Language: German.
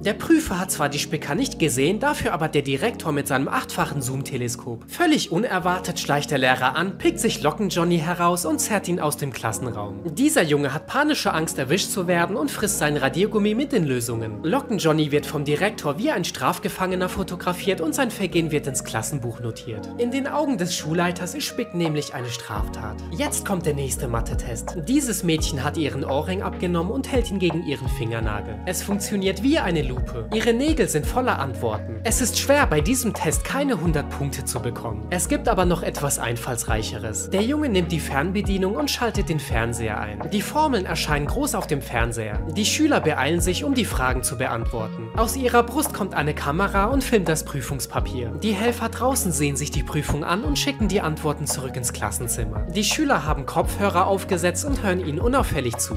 Der Prüfer hat zwar die Spicker nicht gesehen, dafür aber der Direktor mit seinem achtfachen Zoom-Teleskop. Völlig unerwartet schleicht der Lehrer an, pickt sich Locken-Johnny heraus und zerrt ihn aus dem Klassenraum. Dieser Junge hat panische Angst, erwischt zu werden und frisst seinen Radiergummi mit den Lösungen. Locken-Johnny wird vom Direktor wie ein Strafgefangener fotografiert und sein Vergehen wird ins Klassenbuch notiert. In den Augen des Schulleiters ist Spick nämlich eine Straftat. Jetzt kommt der nächste Mathe-Test. Dieses Mädchen hat ihren Ohrring abgenommen und hält ihn gegen ihren Fingernagel. Es funktioniert wie eine Lupe. Ihre Nägel sind voller Antworten. Es ist schwer, bei diesem Test keine 100 Punkte zu bekommen. Es gibt aber noch etwas einfallsreicheres. Der Junge nimmt die Fernbedienung und schaltet den Fernseher ein. Die Formeln erscheinen groß auf dem Fernseher. Die Schüler beeilen sich, um die Fragen zu beantworten. Aus ihrer Brust kommt eine Kamera und filmt das Prüfungspapier. Die Helfer draußen sehen sich die Prüfung an und schicken die Antworten zurück ins Klassenzimmer. Die Schüler haben Kopfhörer aufgesetzt und hören ihnen unauffällig zu.